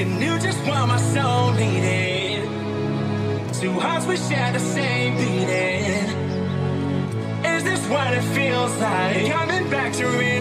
You knew just what my soul needed. Two hearts we share the same beating. Is this what it feels like? Coming back to real,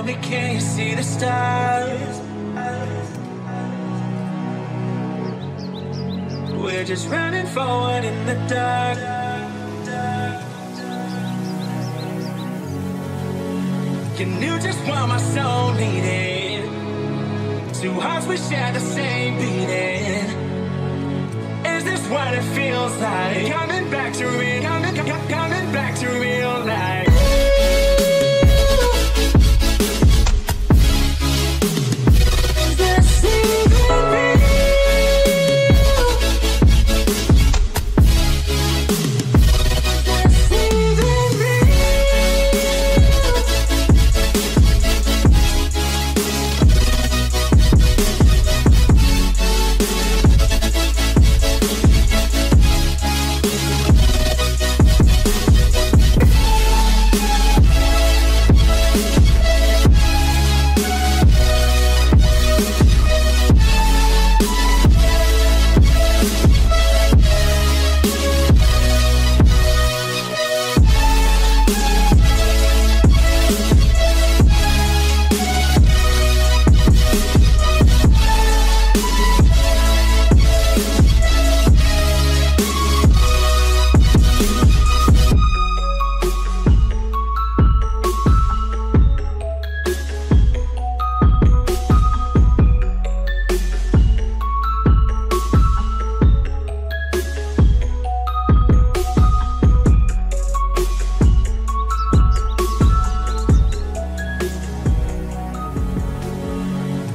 Tell me, can you see the stars? We're just running forward in the dark. You knew just what my soul needed. Two hearts we share the same beating. Is this what it feels like? Coming back to coming, coming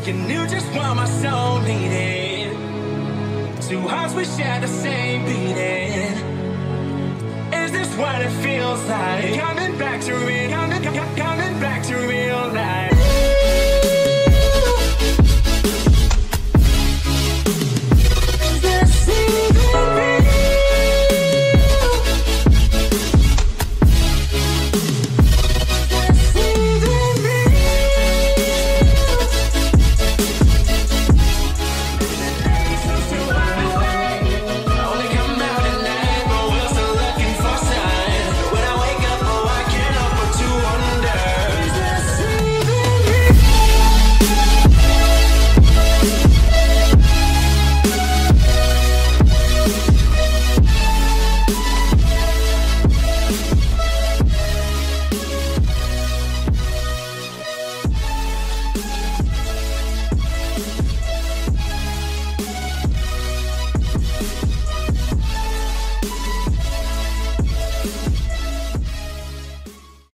You knew just what my soul needed. Two hearts we share the same beating. Is this what it feels like? Coming back to real, coming, coming life.